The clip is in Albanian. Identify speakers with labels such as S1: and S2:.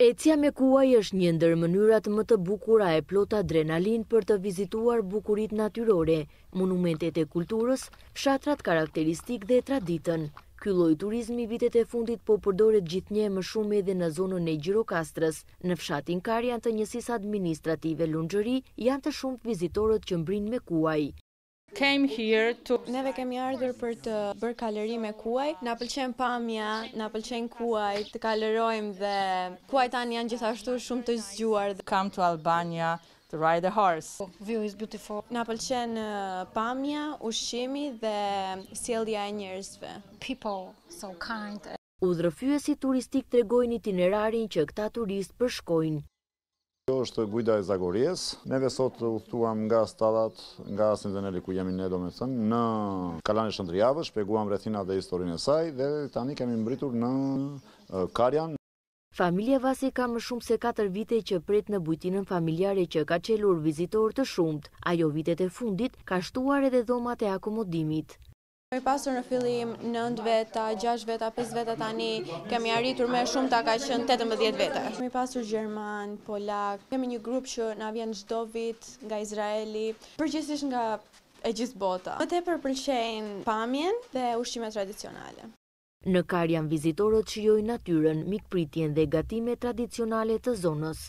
S1: Ecja me kuaj është një ndër mënyrat më të bukura e plot adrenalinë për të vizituar bukuritë natyrore, monumentet e kulturës, fshatrat karakteristikë dhe traditën. Ky lloj turizmi vitet e fundit po përdoret gjithnjë e më shumë edhe në zonën e Gjirokastrës. Në fshatin Karjan të njësisë administrative Lunxhëri janë të shumtë vizitorët që mbrijnë me kuaj.
S2: Came here to Neve kemi ardhur për të bërë kalërim me kuaj. Na pëlqen pamja, na pëlqen kuaj, të kalërojmë dhe kuajt tanë janë gjithashtu shumë të zgjuar.
S3: Come to Albania to ride a horse.
S2: Oh, view is beautiful. Na pëlqen pamja, ushqimi dhe sjellja e njerëzve.
S4: People so kind.
S1: Udhërrëfyesit turistikë tregojnë itinerarin që këta turistë përshkojnë.
S5: Kjo është guida e Zagories. Neve sot udhëtuam nga stallat, nga Asim Zeneli ku jemi ne domethënë, në Kalanë e Shëndrijavës, shpjeguam rrethinat dhe historinë e saj dhe tani kemi mbritur në Karjan.
S1: Familja Vasi ka më shumë se katër vite që pret në bujtinën familjare që ka çelur vizitorë të shumtë. Ajo vitet e fundit ka shtuar edhe dhomat e akomodimit.
S2: Kemi pasur në fillim 9 veta, 6 veta, 5 veta tani kemi arritur më e shumta ka qenë 18 veta. Kemi pasur gjermanë, polakë, kemi një grup që na vjen çdo vit nga Izraeli, përgjithësisht nga e gjithë bota. Më tepër pëlqejnë pamjen dhe ushqimet tradicionale.
S1: Në Karjan vizitorët shijojnë natyrën, mikpritjen dhe gatimet tradicionale të zonës.